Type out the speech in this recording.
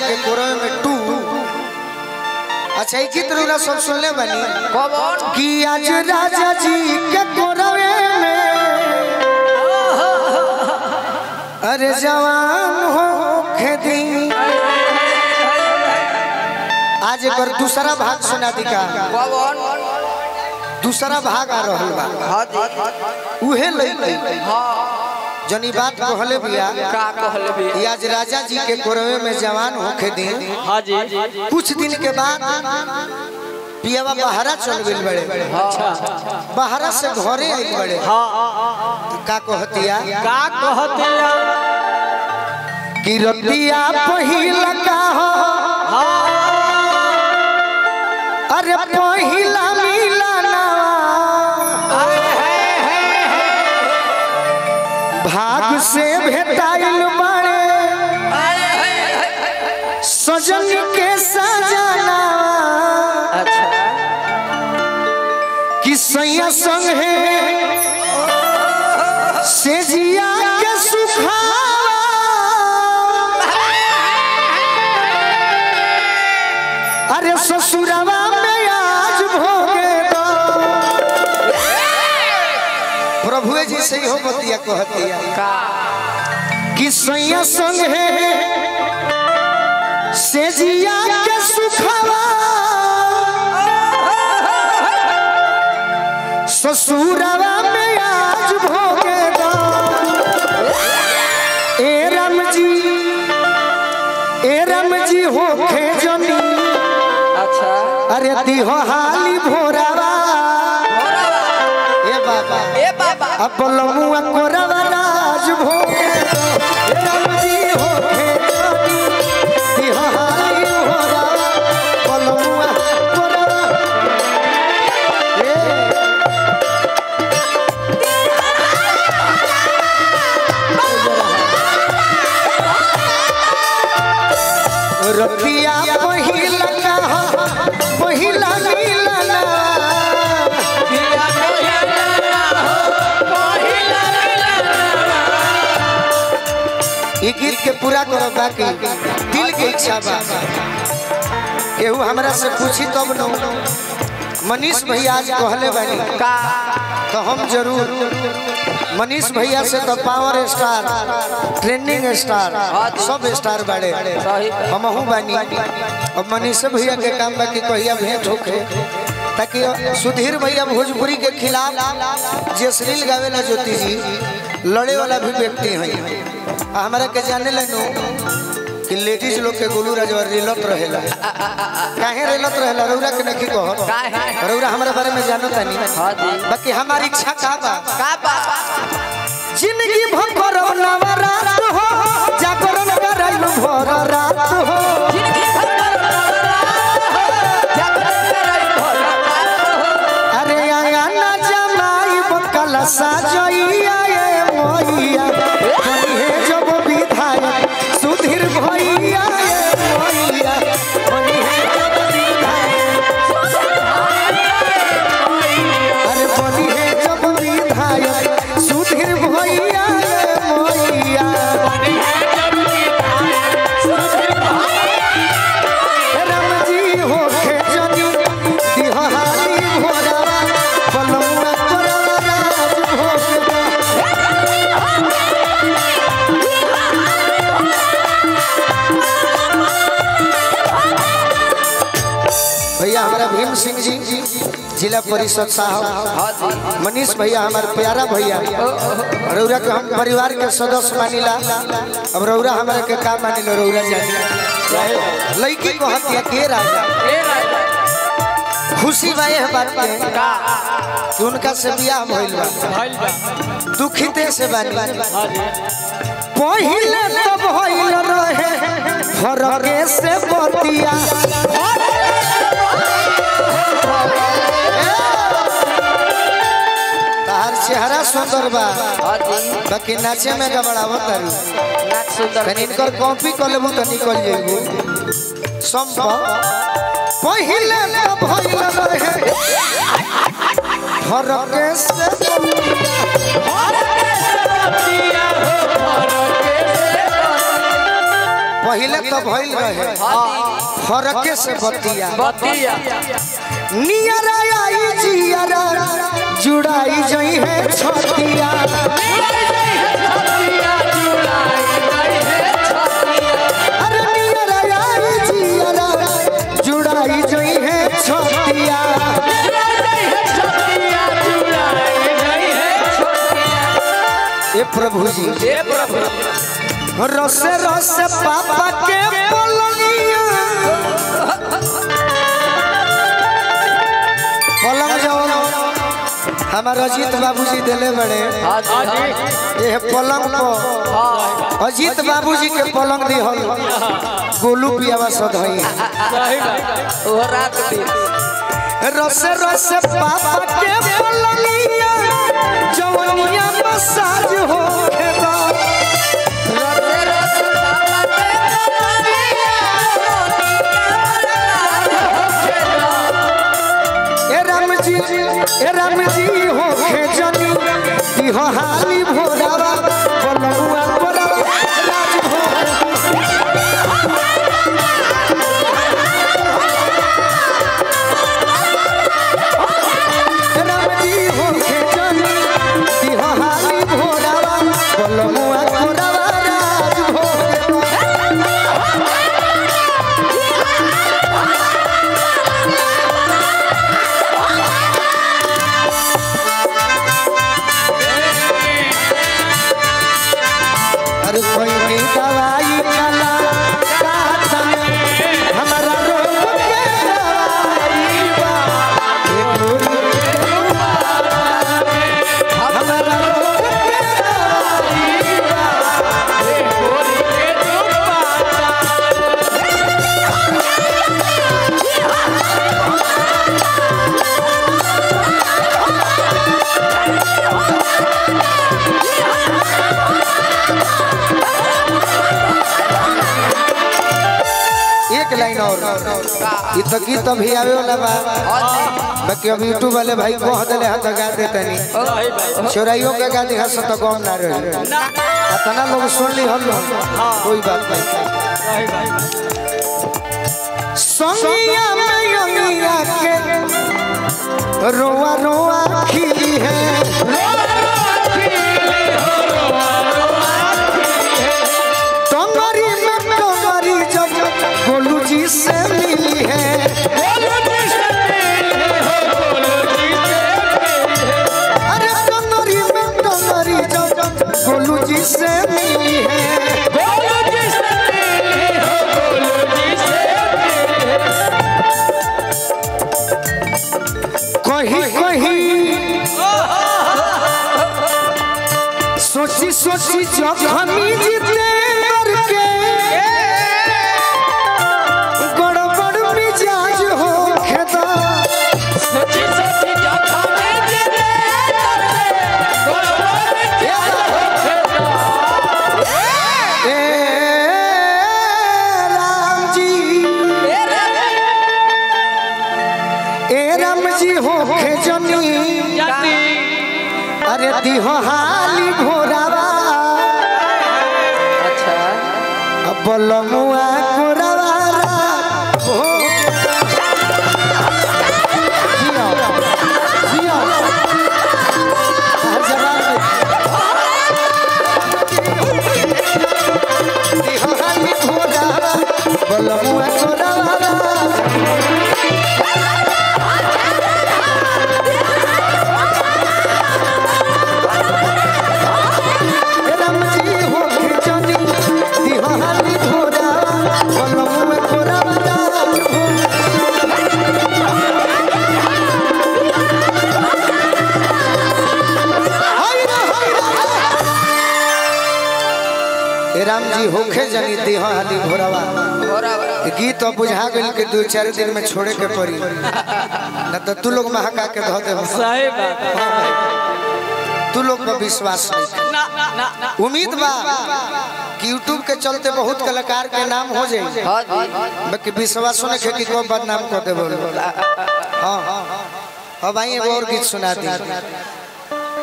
के कोरवे में टू। अच्छा एक गीत रउरा सब सुनले बानी। कौन कि आज राजा जी के कोरवे में अरे जवान हो खेती आज एक बार दूसरा भाग सुना दी का दूसरा भाग आ रहा बा। हाँ जी। उहे लई हाँ। जनी बात कहले बिया। का कहले कि आज राजा जी के कोरवे में जवान होखे दी हाँ जी। कुछ दिन के बाद पियावा बहरा चल गइल बड़े। अच्छा बहरा से घरे आइल बड़े। हाँ का कहतिया? का कहते कि रतिया पहिला का हो? अरे पहिला मिलना भाग से भेटाइल बड़े। सजन के सजना। अच्छा। कि सैया संग है से जिया के सुखा अरे ससुरवा। प्रभु जी से हो बतिया कहतिया का? कि सैया संग है से जिया के सुखवा। ससुरवा में आज भोगे दो। ए राम जी ए राम जी होखे जनी अच्छा। अरे दिहो हाली ए बाबा अब लमुआ कोरवा राज भोगे दो। ए राम जी होखे जनी दिहो हाली भोरावा ए रतिया ई गीत के पूरा करो बाकी। दिल के इच्छा बा केहू हमरा से पूछी तब न। मनीष भैया आज कहले बानी। का? तो हम ज़रूर। मनीष भैया से तो पावर स्टार ट्रेंडिंग स्टार सब स्टार बाड़े। हमहू बानी। और मनीष भैया के काम बा कि कहिया भेंट होके ताकि सुधीर भैया भोजपुरी के खिलाफ जे अश्लील गावेला ज्योति जी लड़े वाला भी व्यक्ति हैं। हमारा के जाने लनो कि लेडीज़ लोग के गोलू राजवा रेलत रहेला। काहे रेलत रहेला? रौरा के नहीं कहो? रौरा हमारे बारे में जानो तानी। हाँ जी। बाकी हमारी इच्छा का बा? का बा? ज़िंदगी भर करो नवरात हो जागरण कराइल भर रात हो। अरे आया ना जमाई बकल साजइया। ये मोइया कोई है जब भैया हमारा भीम सिंह जी, जिला परिषद साहब। मनीष भैया हमारे प्यारा भैया। रौरा के हम परिवार के सदस्य मानिला। अब रौरा हमारे के का मानिला, रौरा जानी लड़की को हत्या के राजा। खुशी बा यह बात के। कि उनका से बियाह भइल बा। दुखिते से बानी। पहिले तो भइल रहे। फरके से बतिया। चेहरा सुंदर बा। बाकी नाचे में गबड़ावत तारू कनी इनकर कॉपी कर लेबू तो निकल जेबू संभव। पहिले तो भइल रहे। फरके से। बतिया पहले तो भइल रहे। फरके से बतिया बतिया नियरा आई जियरा जुड़ाई जई है छतिया। है प्रभु जी। प्रभु। रस रस पापा के पलंगिया। पलंग जौन हमार अजीत बाबूजी दिले बड़े। हाँ ये पलंग पर हाँ अजीत बाबूजी के पलंग दिहल गोलू पियावा सधई रस रस पापा के पलंगिया। दिहो ई तो अभी आवे वाला बा। बाकी अब यूट्यूब वाले भाई कह देले हाथ गा दे तनी। चोराइयों के गा दिखा तो गम ना रही। इतना लोग सुन ली हम लोग। कोई बात नहीं। सही बात संगिया में योगिया के रोआ रोआ खिली है। गोलू जी से मिली है। कही कही सोची सोची जखमी जीते करके। गड़बड़ मिजाज हो खेदा सोची सोची जाता दिहो हाली भोरावा अच्छा। बलमुआ कोरावा राम जी होखे जनी दिहानी भोरावा। गीत अब बुझा गइल के दो चार दिन में छोड़े के पड़ी। न तो तू लोग महका के धो दे। सही बात। तू लोग पर विश्वास नहीं। ना ना ना उम्मीद बा कि यूट्यूब के चलते बहुत कलाकार के नाम हो जाए हाँ जी। बाकी विश्वासों ने खेती को बदनाम कर दे बोलो। हाँ। अब आइए एगो और गीत सुना दी।